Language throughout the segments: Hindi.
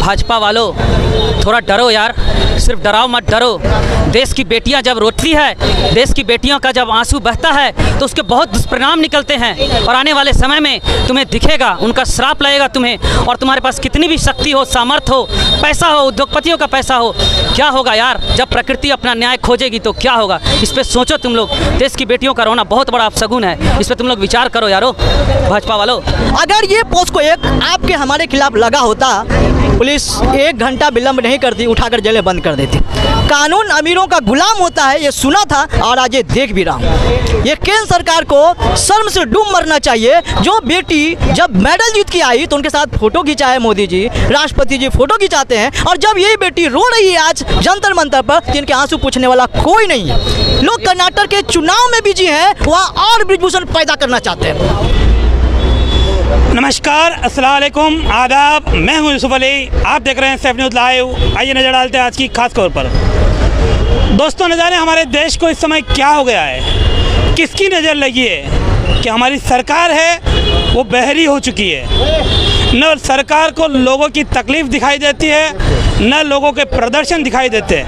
भाजपा वालों, थोड़ा डरो यार, सिर्फ़ डराओ मत, डरो। देश की बेटियाँ जब रोती है, देश की बेटियों का जब आँसू बहता है तो उसके बहुत दुष्परिणाम निकलते हैं। और आने वाले समय में तुम्हें दिखेगा, उनका श्राप लगेगा तुम्हें। और तुम्हारे पास कितनी भी शक्ति हो, सामर्थ्य हो, पैसा हो, उद्योगपतियों का पैसा हो, क्या होगा यार? जब प्रकृति अपना न्याय खोजेगी तो क्या होगा? इस पर सोचो तुम लोग। देश की बेटियों का रोना बहुत बड़ा अपशगुन है। इस पर तुम लोग विचार करो यारो, भाजपा वालों। अगर ये पोस्ट को एक आपके हमारे खिलाफ लगा होता पुलिस एक घंटा विलंब नहीं करती, उठाकर जेलें बंद कर देती। कानून अमीरों का गुलाम होता है, ये सुना था, और आज ये देख भी रहा हूँ। ये केंद्र सरकार को शर्म से डूब मरना चाहिए। जो बेटी जब मेडल जीत के आई तो उनके साथ फ़ोटो खिंचाए मोदी जी, राष्ट्रपति जी फ़ोटो खिंचाते हैं, और जब यही बेटी रो रही है आज जंतर मंतर पर तो इनके आँसू पूछने वाला कोई नहीं है। लोग कर्नाटक के चुनाव में बिज़ी हैं, वहाँ और ब्रिजभूषण पैदा करना चाहते हैं। नमस्कार असलकुम आदाब, मैं हूँ यूसुफ अली। आप देख रहे हैं सेफ़ न्यूज़ लाइव। आइए नज़र डालते हैं आज की खास खबर पर। दोस्तों न जाने हमारे देश को इस समय क्या हो गया है? किसकी नज़र लगी है कि हमारी सरकार है, वो बहरी हो चुकी है। न, सरकार को लोगों की तकलीफ़ दिखाई देती है न लोगों के प्रदर्शन दिखाई देते हैं।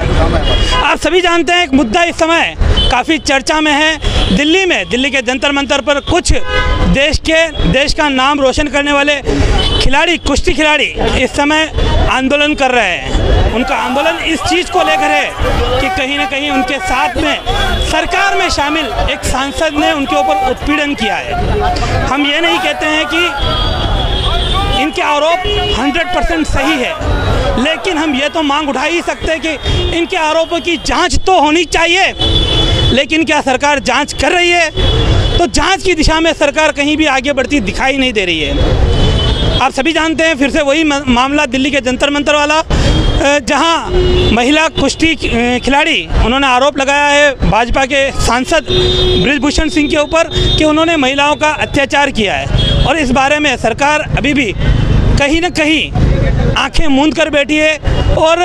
आप सभी जानते हैं एक मुद्दा इस समय काफ़ी चर्चा में है। दिल्ली में, दिल्ली के जंतर मंतर पर कुछ देश के, देश का नाम रोशन करने वाले खिलाड़ी, कुश्ती खिलाड़ी इस समय आंदोलन कर रहे हैं। उनका आंदोलन इस चीज़ को लेकर है कि कहीं ना कहीं उनके साथ में सरकार में शामिल एक सांसद ने उनके ऊपर उत्पीड़न किया है। हम ये नहीं कहते हैं कि इनके आरोप 100 परसेंट सही है। लेकिन हम ये तो मांग उठा ही सकते हैं कि इनके आरोपों की जाँच तो होनी चाहिए। लेकिन क्या सरकार जाँच कर रही है? तो जाँच की दिशा में सरकार कहीं भी आगे बढ़ती दिखाई नहीं दे रही है। आप सभी जानते हैं, फिर से वही मामला दिल्ली के जंतर मंतर वाला जहाँ महिला कुश्ती खिलाड़ी, उन्होंने आरोप लगाया है भाजपा के सांसद ब्रिजभूषण सिंह के ऊपर कि उन्होंने महिलाओं का अत्याचार किया है। और इस बारे में सरकार अभी भी कहीं ना कहीं आँखें मूंद कर बैठी है और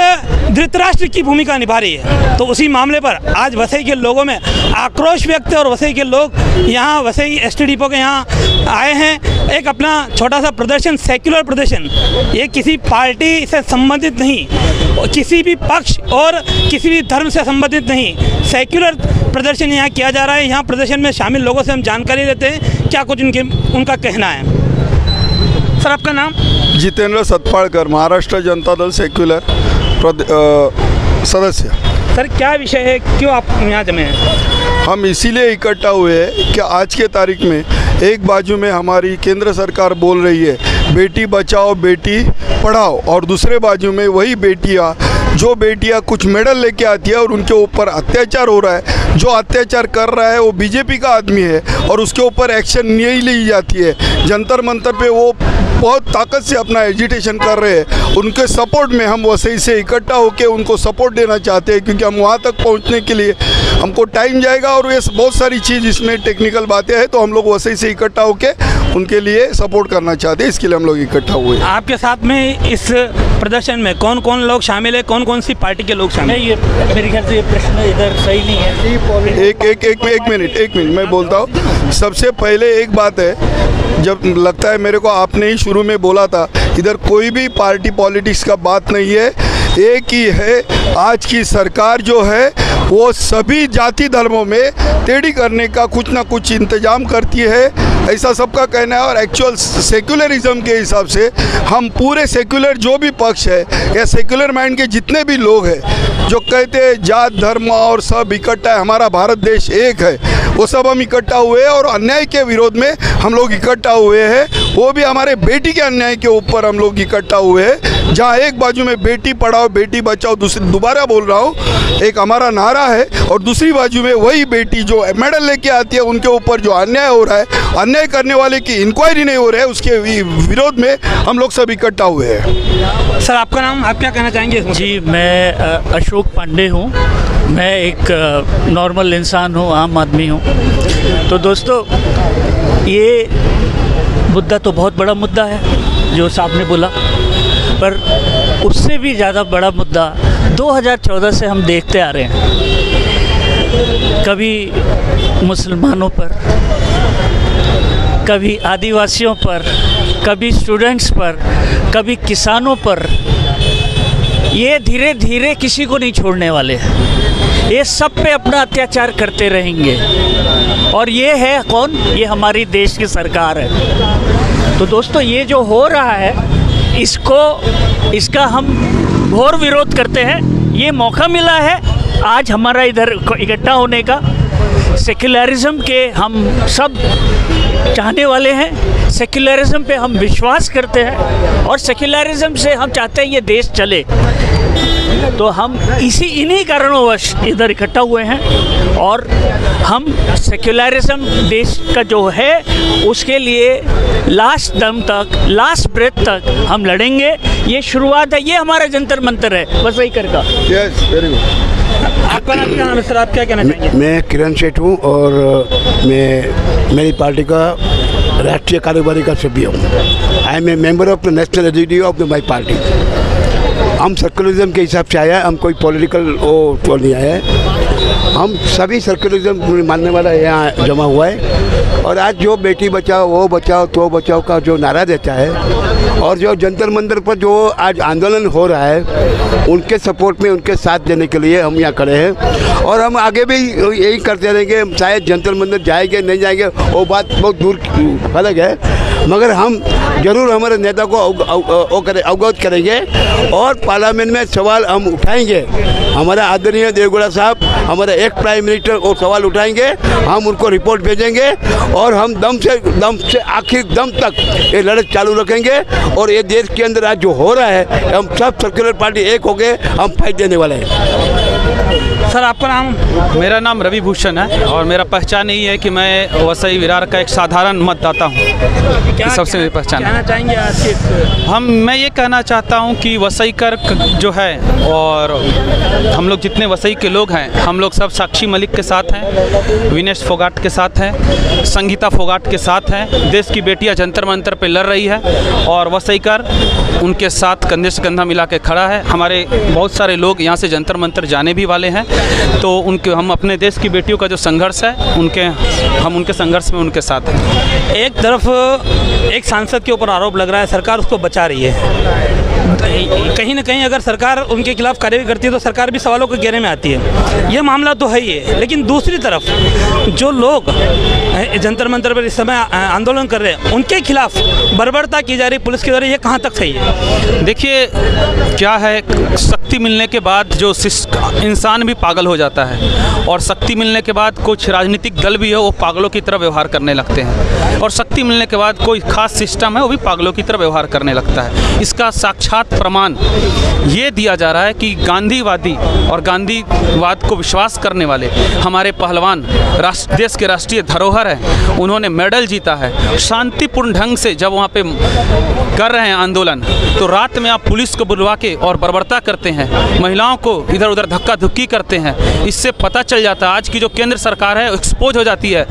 धृतराष्ट्र की भूमिका निभा रही है। तो उसी मामले पर आज वसई के लोगों में आक्रोश व्यक्त है और वसई के लोग यहाँ वसई एस टी डिपो के यहाँ आए हैं। एक अपना छोटा सा प्रदर्शन सेक्युलर प्रदर्शन। ये किसी पार्टी से संबंधित नहीं, किसी भी पक्ष और किसी भी धर्म से संबंधित नहीं। सेक्युलर प्रदर्शन यहाँ किया जा रहा है। यहाँ प्रदर्शन में शामिल लोगों से हम जानकारी लेते हैं। क्या कुछ उनके उनका कहना है? सर आपका नाम? जितेंद्र सतपाड़कर महाराष्ट्र जनता दल सेक्युलर सदस्य। सर क्या विषय है? क्यों आप यहाँ जमे हैं? हम इसीलिए इकट्ठा हुए हैं कि आज के तारीख में एक बाजू में हमारी केंद्र सरकार बोल रही है बेटी बचाओ बेटी पढ़ाओ और दूसरे बाजू में वही बेटियाँ जो बेटियाँ कुछ मेडल लेके आती है और उनके ऊपर अत्याचार हो रहा है, जो अत्याचार कर रहा है, वो बीजेपी का आदमी है और उसके ऊपर एक्शन नहीं ली जाती है। जंतर मंतर पे वो बहुत ताकत से अपना एजिटेशन कर रहे हैं। उनके सपोर्ट में हम वसई से इकट्ठा होकर उनको सपोर्ट देना चाहते हैं, क्योंकि हम वहाँ तक पहुँचने के लिए हमको टाइम जाएगा और ये बहुत सारी चीज़ इसमें टेक्निकल बातें हैं तो हम लोग वसई से इकट्ठा होकर उनके लिए सपोर्ट करना चाहते हैं, इसके लिए हम लोग इकट्ठा हुए आपके साथ में इस प्रदर्शन में कौन कौन लोग शामिल है कौन कौन सी पार्टी के लोग शामिल ये मेरे ख्याल से ये प्रश्न इधर सही नहीं है। एक एक एक एक मिनट एक मिनट मैं बोलता हूँ। सबसे पहले एक बात है जब लगता है मेरे को आपने ही शुरू में बोला था इधर कोई भी पार्टी पॉलिटिक्स का बात नहीं है एक ही है। आज की सरकार जो है, वो सभी जाति धर्मों में टेढ़ी करने का कुछ ना कुछ इंतज़ाम करती है। ऐसा सबका कहना है और एक्चुअल सेक्युलरिज्म के हिसाब से हम पूरे सेक्युलर जो भी पक्ष है, या सेक्युलर माइंड के जितने भी लोग हैं, जो कहते हैं जात, धर्म और सब इकट्ठा है, हमारा भारत देश एक है, वो सब हम इकट्ठा हुए हैं और अन्याय के विरोध में हम लोग इकट्ठा हुए हैं। वो भी हमारे बेटी के अन्याय के ऊपर हम लोग इकट्ठा हुए हैं। जहाँ एक बाजू में बेटी पढ़ाओ बेटी बचाओ दूसरी दोबारा बोल रहा हूँ एक हमारा नारा है और दूसरी बाजू में वही बेटी जो मेडल लेके आती है उनके ऊपर जो अन्याय हो रहा है अन्याय करने वाले की इंक्वायरी नहीं हो रहा है उसके विरोध में हम लोग सब इकट्ठा हुए हैं। सर आपका नाम आप क्या कहना चाहेंगे? जी मैं अशोक पांडे हूँ। मैं एक नॉर्मल इंसान हूँ आम आदमी हूँ। तो दोस्तों ये मुद्दा तो बहुत बड़ा मुद्दा है, जो साहब ने बोला। पर उससे भी ज़्यादा बड़ा मुद्दा 2014 से हम देखते आ रहे हैं। कभी मुसलमानों पर, कभी आदिवासियों पर, कभी स्टूडेंट्स पर, कभी किसानों पर, ये धीरे धीरे किसी को नहीं छोड़ने वाले हैं। ये सब पे अपना अत्याचार करते रहेंगे। और ये है कौन? ये हमारी देश की सरकार है। तो दोस्तों, ये जो हो रहा है, इसको, इसका हम घोर विरोध करते हैं। ये मौका मिला है आज हमारा इधर इकट्ठा होने का। सेक्युलरिज्म के हम सब चाहने वाले हैं। सेक्युलरिज्म पे हम विश्वास करते हैं और सेक्युलरिज्म से हम चाहते हैं ये देश चले। तो हम इसी इन्हीं कारणोंवश इधर इकट्ठा हुए हैं और हम सेक्युलरिज्म देश का जो है, उसके लिए लास्ट दम तक, लास्ट ब्रेथ तक हम लड़ेंगे। ये शुरुआत है, ये हमारा जंतर मंतर है। बस वही कर का यस वेरी गुड क्या नाम है सर आप क्या कहना चाहेंगे? मैं किरण सेठ हूँ और मैं मेरी पार्टी का राष्ट्रीय कारोबारी का सभ्य हूँ। I am a member of the national executive of the my party हम सर्कुलरिज्म के हिसाब से आया हम कोई पॉलिटिकल वो तो नहीं आया है। हम सभी सर्कुलरिज्म मानने वाला यहाँ जमा हुआ है। और आज जो बेटी बचाओ, वो बचाओ तो बचाओ का जो नारा देता है, और जो जंतर मंदिर पर जो आज आंदोलन हो रहा है, उनके सपोर्ट में, उनके साथ देने के लिए हम यहाँ खड़े हैं। और हम आगे भी यही करते रहेंगे, शायद जंतर मंदिर जाएँगे, नहीं जाएँगे, वो बात बहुत दूर अलग है। मगर हम ज़रूर हमारे नेता को अवगत करेंगे और पार्लियामेंट में सवाल हम उठाएँगे। हमारा आदरणीय देवगुड़ा साहब, हमारे एक प्राइम मिनिस्टर वो सवाल उठाएँगे, हम उनको रिपोर्ट भेजेंगे और हम दम से दम से, आखिर दम तक ये लड़ाई चालू रखेंगे और ये देश के अंदर आज जो हो रहा है, हम सब सर्कुलर पार्टी एक हो गए हम फाइट देने वाले हैं। सर आपका नाम? मेरा नाम रवि भूषण है और मेरा पहचान यही है कि मैं वसई विरार का एक साधारण मतदाता हूँ। क्या सबसे मेरी पहचान कहना चाहेंगे आज हम मैं ये कहना चाहता हूँ कि वसई कर जो है और हम लोग जितने वसई के लोग हैं हम लोग सब साक्षी मलिक के साथ हैं विनेश फोगाट के साथ हैं संगीता फोगाट के साथ हैं। देश की बेटियाँ जंतर मंतर पर लड़ रही है और वसई कर उनके साथ कंधे से कंधा मिला के खड़ा है। हमारे बहुत सारे लोग यहाँ से जंतर मंतर जाने भी वाले हैं। तो उनके, हम अपने देश की बेटियों का जो संघर्ष है, उनके, हम उनके संघर्ष में उनके साथ हैं। एक तरफ़ एक सांसद के ऊपर आरोप लग रहा है, सरकार उसको बचा रही है। कहीं ना कहीं अगर सरकार उनके खिलाफ कार्रवाई करती है तो सरकार भी सवालों के घेरे में आती है। यह मामला तो है ही है, लेकिन दूसरी तरफ़, जो लोग जंतर मंतर पर इस समय आंदोलन कर रहे हैं, उनके खिलाफ बर्बरता की जा रही पुलिस के द्वारा, ये कहाँ तक सही है? देखिए, क्या है, शक्ति मिलने के बाद जो इंसान भी पागल हो जाता है, और शक्ति मिलने के बाद कुछ राजनीतिक दल भी है, वो पागलों की तरह व्यवहार करने लगते हैं, और शक्ति मिलने के बाद कोई खास सिस्टम है, वो भी पागलों की तरह व्यवहार करने लगता है। इसका साक्षात प्रमाण ये दिया जा रहा है कि गांधीवादी और गांधीवाद को विश्वास करने वाले हमारे पहलवान राष्ट्र, देश के राष्ट्रीय धरोहर हैं। उन्होंने मेडल जीता है। शांतिपूर्ण ढंग से जब वहाँ पे कर रहे हैं आंदोलन तो रात में आप पुलिस को बुलवा के और बर्बरता करते हैं। महिलाओं को इधर उधर धक्का धुक्की करते हैं। इससे पता चल जाता है, आज की जो केंद्र सरकार है एक्सपोज हो जाती है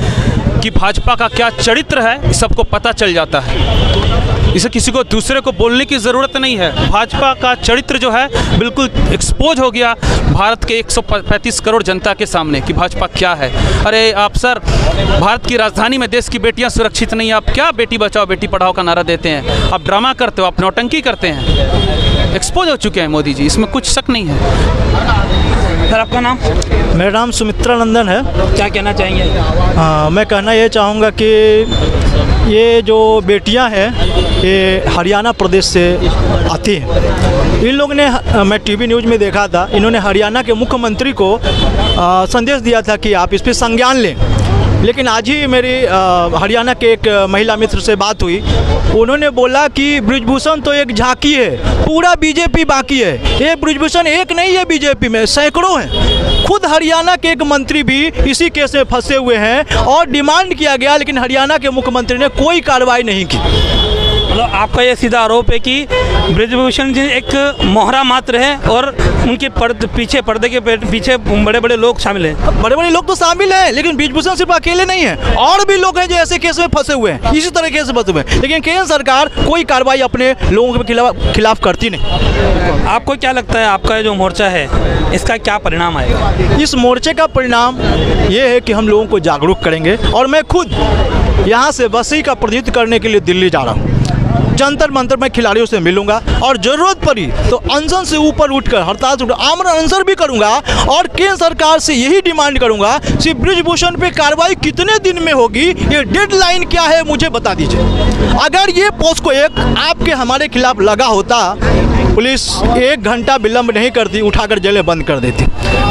कि भाजपा का क्या चरित्र है, सबको पता चल जाता है। इसे किसी को दूसरे को बोलने की ज़रूरत नहीं है। भाजपा का चरित्र जो है, बिल्कुल एक्सपोज हो गया भारत के 135 करोड़ जनता के सामने कि भाजपा क्या है। अरे आप सर, भारत की राजधानी में देश की बेटियाँ सुरक्षित नहीं आप क्या बेटी बचाओ, बेटी पढ़ाओ का नारा देते हैं? आप ड्रामा करते हो, आप नौटंकी करते हैं। एक्सपोज हो चुके हैं मोदी जी, इसमें कुछ शक नहीं है। सर आपका नाम? मेरा नाम सुमित्रा नंदन है। क्या कहना चाहेंगे? आ, मैं कहना ये चाहूँगा कि ये जो बेटियाँ हैं ये हरियाणा प्रदेश से आती हैं। इन लोग ने मैं टीवी न्यूज़ में देखा था इन्होंने हरियाणा के मुख्यमंत्री को आ, संदेश दिया था कि आप इस पर संज्ञान लें। लेकिन आज ही मेरी हरियाणा के एक महिला मित्र से बात हुई। उन्होंने बोला कि ब्रिजभूषण तो एक झांकी है, पूरा बीजेपी बाकी है। ये ब्रिजभूषण एक नहीं है बीजेपी में, सैकड़ों हैं। खुद हरियाणा के एक मंत्री भी इसी केस में फंसे हुए हैं और डिमांड किया गया, लेकिन हरियाणा के मुख्यमंत्री ने कोई कार्रवाई नहीं की। मतलब आपका ये सीधा आरोप है कि ब्रिजभूषण जी एक मोहरा मात्र है और उनके पर्द पीछे पर्दे के पीछे बड़े बड़े लोग शामिल हैं। बड़े बड़े लोग तो शामिल हैं लेकिन ब्रिजभूषण सिर्फ़ अकेले नहीं है। और भी लोग हैं जो ऐसे केस में फंसे हुए हैं। इसी तरीके से फंसे हुए हैं। लेकिन केंद्र सरकार कोई कार्रवाई अपने लोगों के खिलाफ खिलाफ करती नहीं। आपको क्या लगता है आपका जो मोर्चा है इसका क्या परिणाम आएगा? इस मोर्चे का परिणाम ये है कि हम लोगों को जागरूक करेंगे। और मैं खुद यहाँ से वसी का प्रतिनिधित्व करने के लिए दिल्ली जा रहा हूँ। जंतर मंतर में खिलाड़ियों से मिलूँगा और ज़रूरत पड़ी तो अनशन से ऊपर उठकर हड़ताल से आमर अनशन भी करूँगा और केंद्र सरकार से यही डिमांड करूँगा कि ब्रिजभूषण पे कार्रवाई कितने दिन में होगी, ये डेडलाइन क्या है मुझे बता दीजिए। अगर ये पोस्को एक आपके हमारे खिलाफ लगा होता पुलिस एक घंटा विलम्ब नहीं करती, उठाकर जेलें बंद कर देती।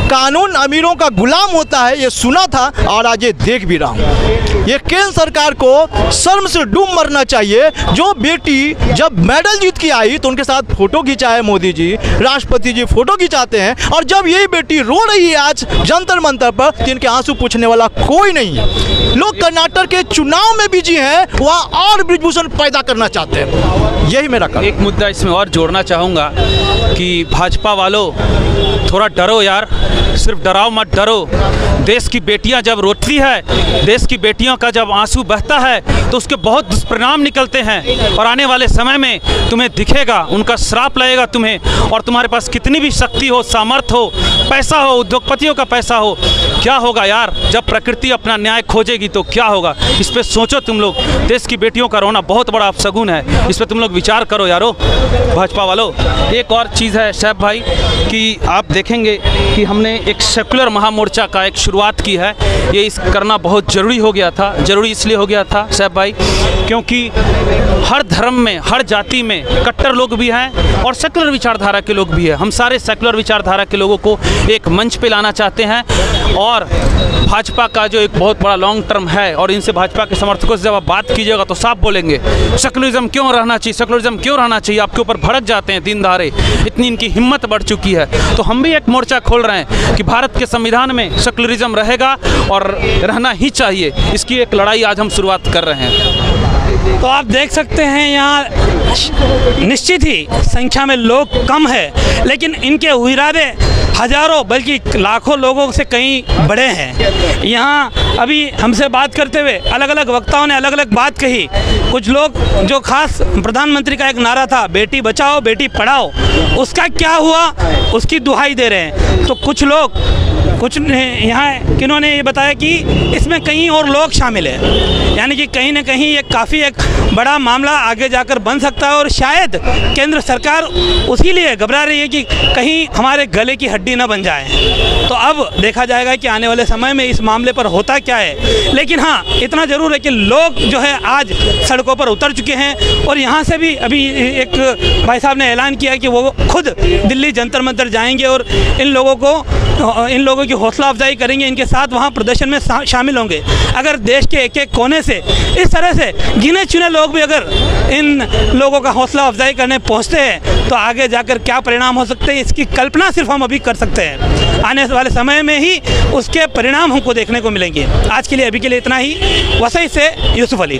कानून अमीरों का गुलाम होता है, ये सुना था, और आज ये देख भी रहा हूँ। ये केंद्र सरकार को शर्म से डूब मरना चाहिए। जो बेटी जब मेडल जीत के आई तो उनके साथ फ़ोटो खिंचाए मोदी जी, राष्ट्रपति जी फ़ोटो खिंचाते हैं, और जब यही बेटी रो रही है आज, जंतर मंतर पर तो इनके आँसू पूछने वाला कोई नहीं है। लोग कर्नाटक के चुनाव में बिज़ी हैं, वहाँ और ब्रिजभूषण पैदा करना चाहते हैं। यही मेरा काम एक मुद्दा इसमें और जोड़ना चाहूँगा कि भाजपा वालों, थोड़ा डरो यार, सिर्फ़ डराओ मत, डरो। देश की बेटियाँ जब रोती है, देश की बेटियों का जब आँसू बहता है तो उसके बहुत दुष्परिणाम निकलते हैं। और आने वाले समय में तुम्हें दिखेगा, उनका श्राप लगेगा तुम्हें। और तुम्हारे पास कितनी भी शक्ति हो, सामर्थ्य हो, पैसा हो, उद्योगपतियों का पैसा हो क्या होगा यार? जब प्रकृति अपना न्याय खोजेगी तो क्या होगा? इस पर सोचो तुम लोग। देश की बेटियों का रोना बहुत बड़ा अपशगुन है। इस पर तुम लोग विचार करो यारो, भाजपा वालों। एक और चीज़ है शैफ भाई, कि आप देखेंगे कि हमने एक सेकुलर महामोर्चा का एक शुरुआत की है। ये इस करना बहुत ज़रूरी हो गया था, ज़रूरी इसलिए हो गया था शैफ भाई, क्योंकि हर धर्म में, हर जाति में कट्टर लोग भी हैं और सेकुलर विचारधारा के लोग भी हैं। हम सारे सेकुलर विचारधारा के लोगों को एक मंच पे लाना चाहते हैं। और भाजपा का जो एक बहुत बड़ा लॉन्ग टर्म है और इनसे भाजपा के समर्थकों से जब आप बात कीजिएगा तो साफ़ बोलेंगे सेकुलरिज्म क्यों रहना चाहिए सेकुलरिज्म क्यों रहना चाहिए? आपके ऊपर भड़क जाते हैं दिन धारे, इतनी इनकी हिम्मत बढ़ चुकी है। तो हम भी एक मोर्चा खोल रहे हैं कि भारत के संविधान में सेकुलरिज्म रहेगा और रहना ही चाहिए। इसकी एक लड़ाई आज हम शुरुआत कर रहे हैं। तो आप देख सकते हैं यहाँ निश्चित ही संख्या में लोग कम है, लेकिन इनके इरादे हज़ारों बल्कि लाखों लोगों से कहीं बड़े हैं। यहाँ अभी हमसे बात करते हुए अलग अलग वक्ताओं ने अलग अलग बात कही। कुछ लोग जो खास प्रधानमंत्री का एक नारा था, बेटी बचाओ, बेटी पढ़ाओ, उसका क्या हुआ? उसकी दुहाई दे रहे हैं। तो कुछ लोग कुछ यहाँ किन्होंने ये बताया कि इसमें कहीं और लोग शामिल हैं। यानी कि कहीं ना कहीं ये काफ़ी एक बड़ा मामला आगे जाकर बन सकता है और शायद केंद्र सरकार उसी लिए घबरा रही है कि कहीं हमारे गले की हड्डी न बन जाए। तो अब देखा जाएगा कि आने वाले समय में इस मामले पर होता क्या है। लेकिन हाँ इतना ज़रूर है कि लोग जो है आज सड़कों पर उतर चुके हैं और यहाँ से भी अभी एक भाई साहब ने ऐलान किया कि वो खुद दिल्ली जंतर मंतर जाएँगे और इन लोगों को इन लोगों की हौसला अफजाई करेंगे, इनके साथ वहाँ प्रदर्शन में शामिल होंगे। अगर देश के एक एक कोने से, इस तरह से गिने चुने लोग भी अगर इन लोगों का हौसला अफजाई करने पहुँचते हैं तो आगे जाकर क्या परिणाम हो सकते हैं, इसकी कल्पना सिर्फ़ हम अभी कर सकते हैं। आने वाले समय में ही उसके परिणाम हमको देखने को मिलेंगे। आज के लिए, अभी के लिए इतना ही। वसई से यूसुफ अली।